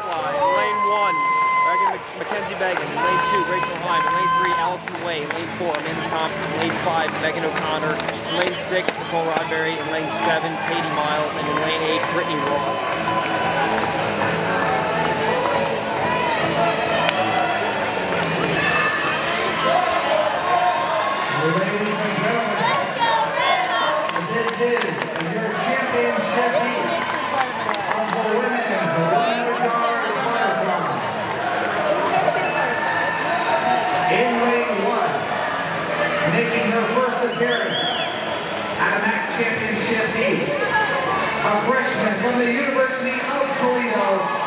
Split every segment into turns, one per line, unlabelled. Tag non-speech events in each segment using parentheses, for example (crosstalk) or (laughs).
Butterfly. In lane one, Mackenzie Began. In lane two, Rachel Heim. In lane three, Allison Way. In lane four, Amanda Thompson. In lane five, Megan O'Connor. In lane six, Nicole Rodberry. In lane seven, Katie Miles. And in lane eight, Brittany Roll.
Championship heat, a freshman from the University of Toledo,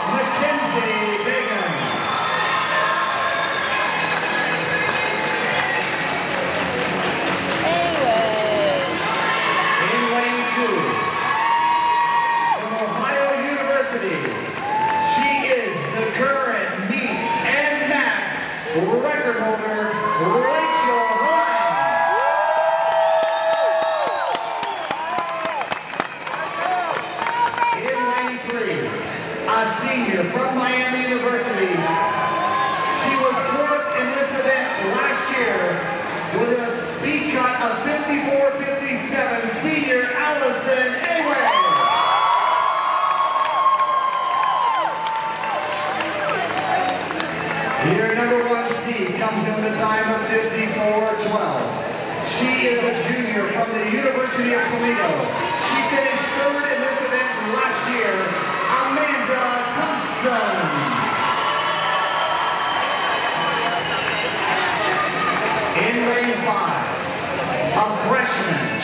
senior from Miami University. She was fourth in this event last year with a beat cut of 54-57, senior Allison Way. Your number one seed comes in with a time of 54-12. She is a junior from the University of Toledo. 25, a freshman.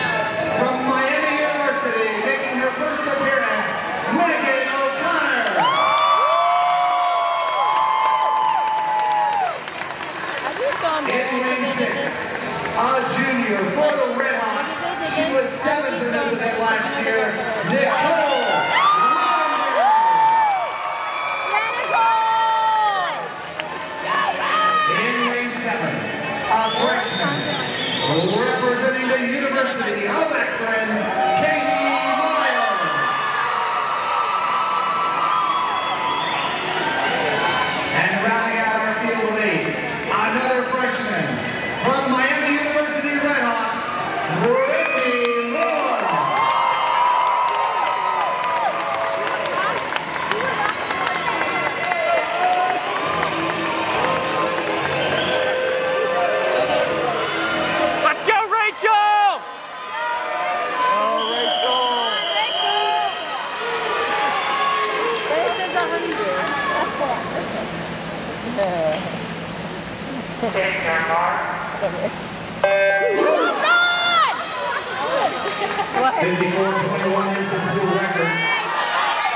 54-21 is the full record.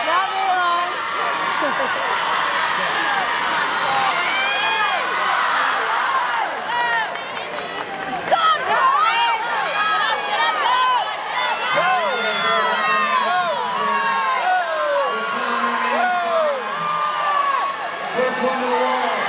Not me long. (laughs) Brooklyn to the wall.